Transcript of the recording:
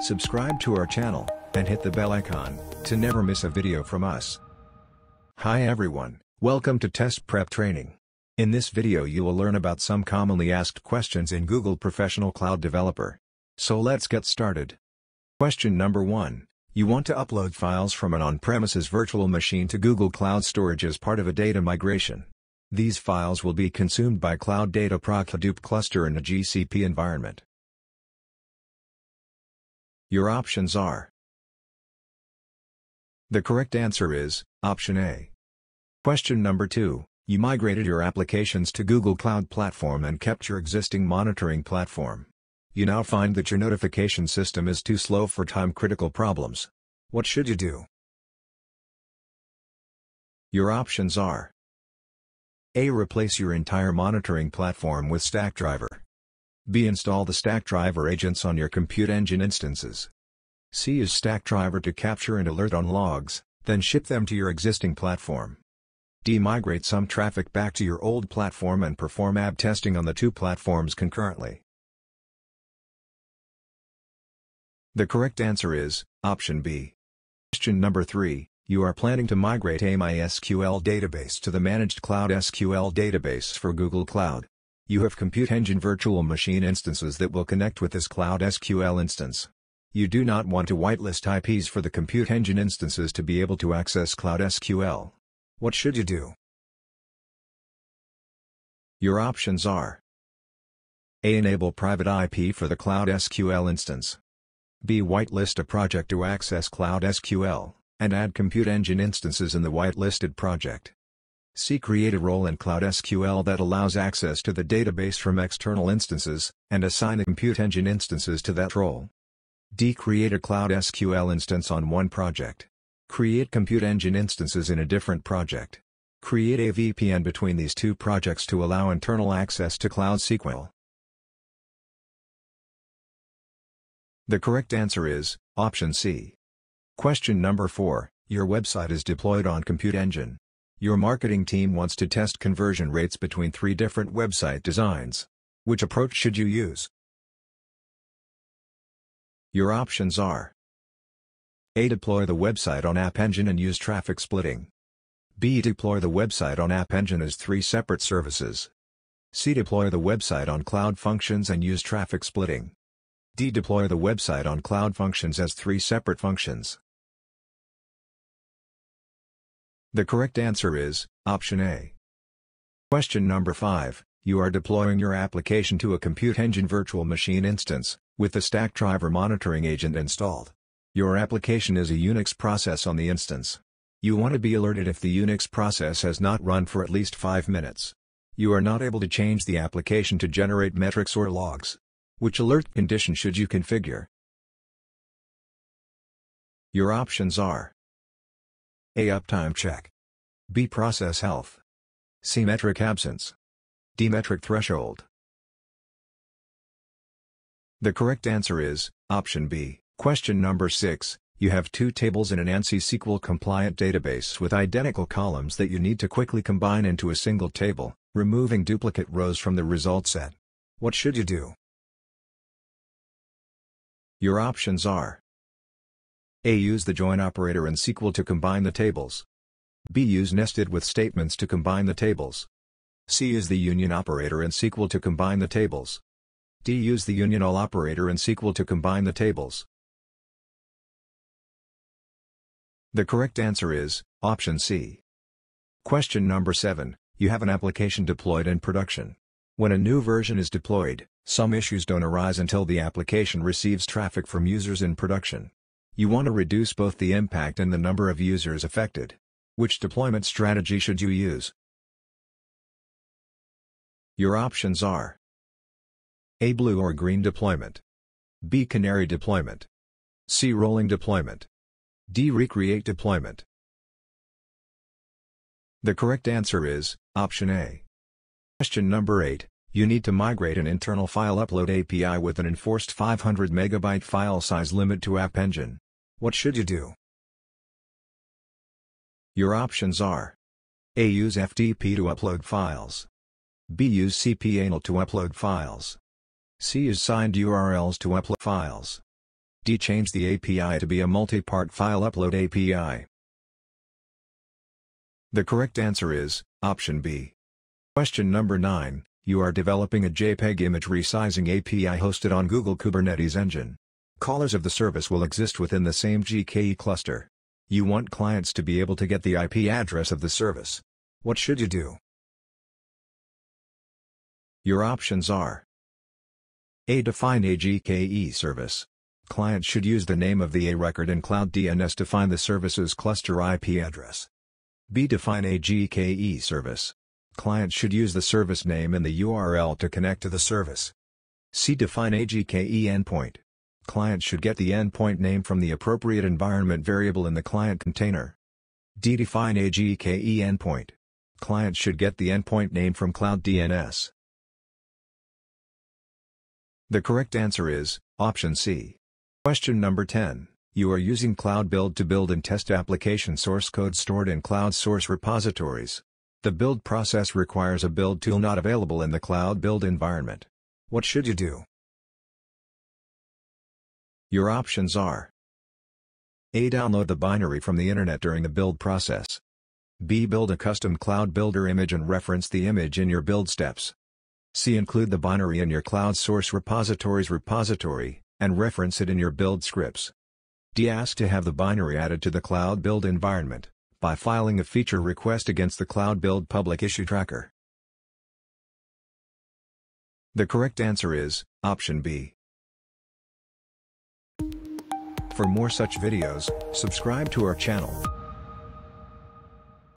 Subscribe to our channel, and hit the bell icon, to never miss a video from us. Hi everyone, welcome to Test Prep Training. In this video you will learn about some commonly asked questions in Google Professional Cloud Developer. So let's get started. Question number 1. You want to upload files from an on-premises virtual machine to Google Cloud Storage as part of a data migration. These files will be consumed by Cloud Dataproc Hadoop cluster in a GCP environment. Your options are The correct answer is, option A. Question number 2. You migrated your applications to Google Cloud Platform and kept your existing monitoring platform. You now find that your notification system is too slow for time-critical problems. What should you do? Your options are A. Replace your entire monitoring platform with Stackdriver. B. Install the Stackdriver agents on your Compute Engine instances. C. Use Stackdriver to capture and alert on logs, then ship them to your existing platform. D. Migrate some traffic back to your old platform and perform AB testing on the two platforms concurrently. The correct answer is, option B. Question number 3. You are planning to migrate a MySQL database to the Managed Cloud SQL database for Google Cloud. You have Compute Engine virtual machine instances that will connect with this Cloud SQL instance. You do not want to whitelist IPs for the Compute Engine instances to be able to access Cloud SQL. What should you do? Your options are A. Enable private IP for the Cloud SQL instance. B. Whitelist a project to access Cloud SQL, and add Compute Engine instances in the whitelisted project. C. Create a role in Cloud SQL that allows access to the database from external instances, and assign a Compute Engine instances to that role. D. Create a Cloud SQL instance on one project. Create Compute Engine instances in a different project. Create a VPN between these two projects to allow internal access to Cloud SQL. The correct answer is, option C. Question number 4. Your website is deployed on Compute Engine. Your marketing team wants to test conversion rates between three different website designs. Which approach should you use? Your options are a. Deploy the website on App Engine and use traffic splitting. B. Deploy the website on App Engine as three separate services. C. Deploy the website on Cloud Functions and use traffic splitting. D. Deploy the website on Cloud Functions as three separate functions. The correct answer is, option A. Question number 5. You are deploying your application to a Compute Engine virtual machine instance, with the Stackdriver monitoring agent installed. Your application is a Unix process on the instance. You want to be alerted if the Unix process has not run for at least 5 minutes. You are not able to change the application to generate metrics or logs. Which alert condition should you configure? Your options are A. Uptime check B. Process health C. Metric absence D. Metric threshold The correct answer is, option B. Question number 6. You have two tables in an ANSI SQL compliant database with identical columns that you need to quickly combine into a single table, removing duplicate rows from the result set. What should you do? Your options are A. Use the join operator in SQL to combine the tables. B. Use nested with statements to combine the tables. C. Use the union operator in SQL to combine the tables. D. Use the union all operator in SQL to combine the tables. The correct answer is, option C. Question number 7. You have an application deployed in production. When a new version is deployed, some issues don't arise until the application receives traffic from users in production. You want to reduce both the impact and the number of users affected. Which deployment strategy should you use? Your options are A. Blue or green deployment B. Canary deployment C. Rolling deployment D. Recreate deployment. The correct answer is, option A. Question number 8. You need to migrate an internal file upload API with an enforced 500 MB file size limit to App Engine. What should you do? Your options are A. Use FTP to upload files. B. Use cpanel to upload files. C. Use signed URLs to upload files. D. Change the API to be a multi-part file upload API. The correct answer is, option B. Question number 9, you are developing a JPEG image resizing API hosted on Google Kubernetes Engine. Callers of the service will exist within the same GKE cluster. You want clients to be able to get the IP address of the service. What should you do? Your options are A. Define a GKE service. Clients should use the name of the A record in Cloud DNS to find the service's cluster IP address. B. Define a GKE service. Client should use the service name and the URL to connect to the service. C. Define a GKE endpoint. Client should get the endpoint name from the appropriate environment variable in the client container. D. Define a GKE endpoint. Client should get the endpoint name from Cloud DNS. The correct answer is, option C. Question number 10. You are using Cloud Build to build and test application source code stored in cloud source repositories. The build process requires a build tool not available in the Cloud Build environment. What should you do? Your options are A. Download the binary from the internet during the build process. B. Build a custom Cloud Builder image and reference the image in your build steps. C. Include the binary in your cloud source repository's repository, and reference it in your build scripts. D. Ask to have the binary added to the Cloud Build environment, by filing a feature request against the Cloud Build Public Issue Tracker. The correct answer is, option B. For more such videos, subscribe to our channel.